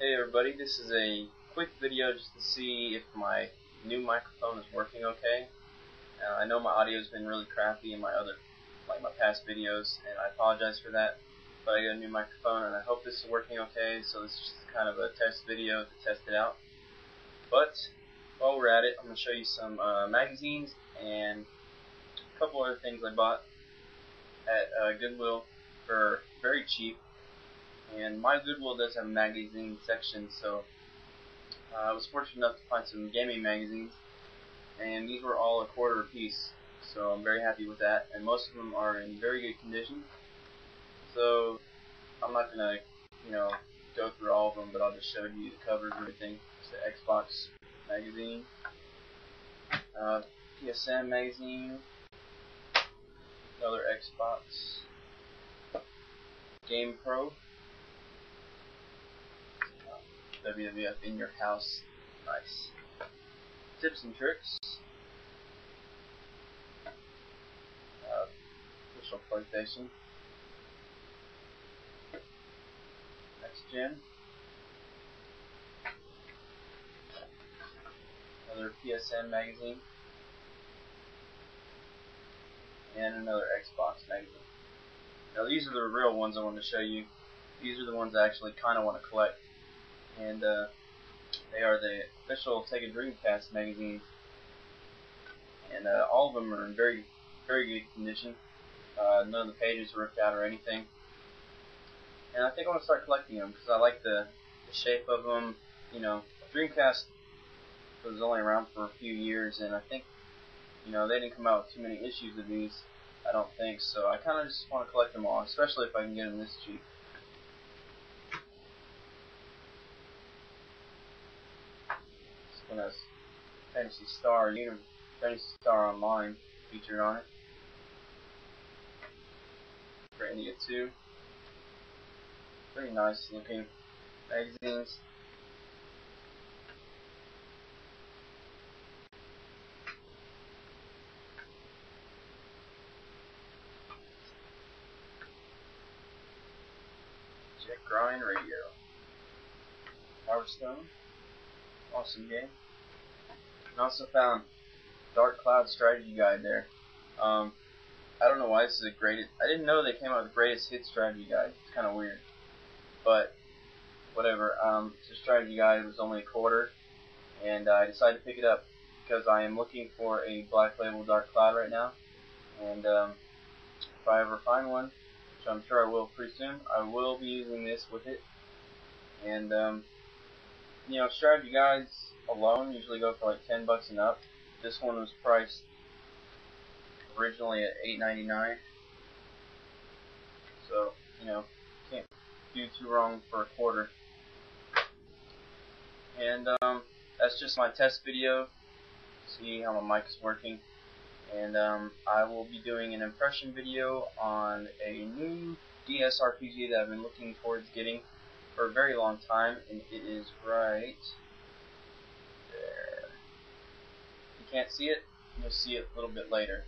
Hey everybody, this is a quick video just to see if my new microphone is working okay. Uh, I know my audio has been really crappy in my other, like my past videos, and I apologize for that. But I got a new microphone, and I hope this is working okay. So this is just kind of a test video to test it out. But while we're at it, I'm going to show you some uh, magazines and a couple other things I bought at uh, Goodwill for very cheap and my Goodwill does have a magazine section, so uh, I was fortunate enough to find some gaming magazines, and these were all a quarter a piece, so I'm very happy with that, and most of them are in very good condition, so I'm not to, you know, go through all of them, but I'll just show you the covers and everything. It's the Xbox magazine, uh, PSM magazine, another Xbox, Game Pro, WWF in your house. Nice. Tips and tricks. Uh, official PlayStation. Next gen. Another PSM magazine. And another Xbox magazine. Now these are the real ones I want to show you. These are the ones I actually kind of want to collect and uh, they are the official Sega Dreamcast magazine, and uh, all of them are in very, very good condition. Uh, none of the pages are ripped out or anything. And I think I want to start collecting them because I like the, the shape of them. You know, Dreamcast was only around for a few years, and I think, you know, they didn't come out with too many issues of these. I don't think so. I kind of just want to collect them all, especially if I can get them this cheap. One has Phantasy Star Uni Phantasy Star Online featured on it. Grandia 2. Pretty nice looking magazines. Jet Grind Radio. Hearthstone. Awesome game. And also found Dark Cloud Strategy Guide there. Um, I don't know why this is a greatest. I didn't know they came out with the greatest hit strategy guide. It's kind of weird, but whatever. Um, the strategy guide was only a quarter, and uh, I decided to pick it up because I am looking for a Black Label Dark Cloud right now, and um, if I ever find one, which I'm sure I will pretty soon, I will be using this with it, and um, you know, strategy guides alone usually go for like 10 bucks and up. This one was priced originally at 8.99. So, you know, can't do too wrong for a quarter. And um, that's just my test video. See how my mic is working. And um, I will be doing an impression video on a new DS RPG that I've been looking towards getting for a very long time, and it is right there. You can't see it, you'll see it a little bit later.